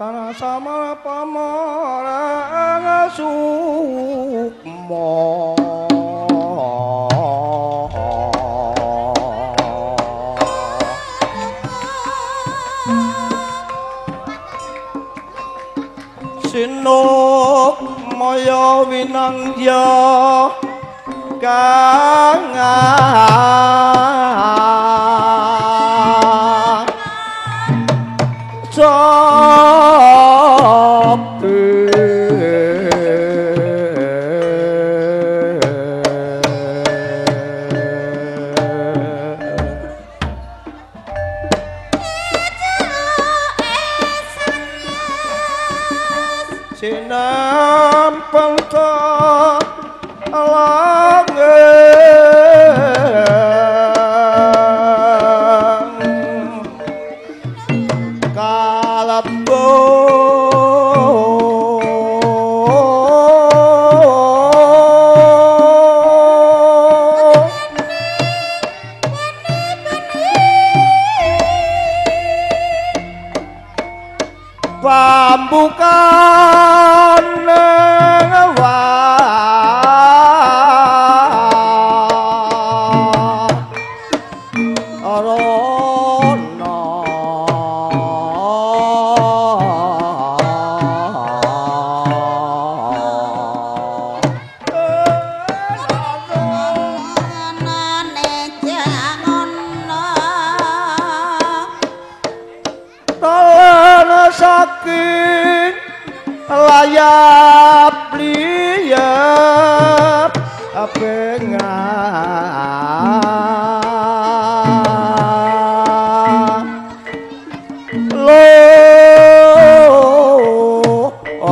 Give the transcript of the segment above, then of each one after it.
kana sama pamarang sukma sinuk maya winangya kangang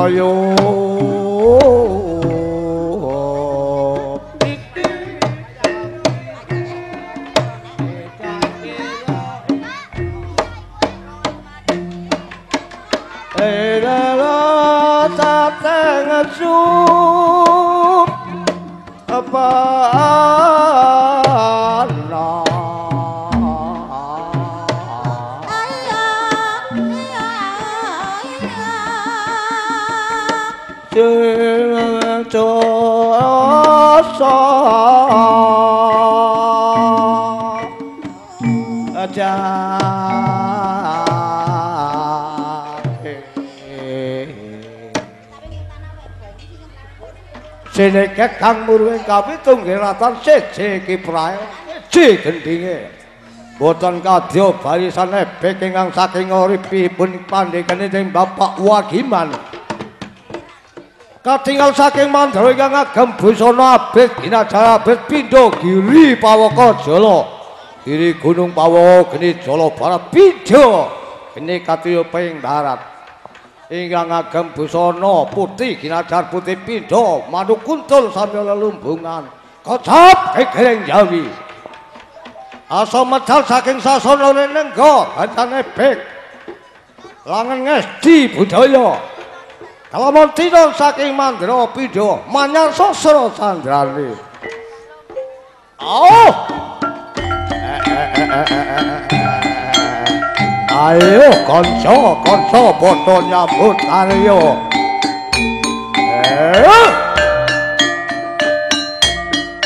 어려워. Sini kekang muruhin kami tunggiratan siji kiprae siji gendinge Boten kadya barisan ebek ingkang saking uripipun pandhegane dening Bapak Wagiman. Katingal saking mandra ingkang agem busana abet ginajara abet pindha giri pawaka jala. Giri gunung pawaka geni jala barat pindha geni katuya ping darat ingkang agem busana putih ginajar putih pindha manuk kuntul samya lelumbungan. Kocap gegereng jawi. Asa medal saking sasana nenengga kancane bek langen ngesti budaya. Kalamun tinong saking mandra pindha manyar sasra sandrane. Oh Ayo kanca kanca padha nyambut karya. Eh.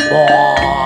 Wah.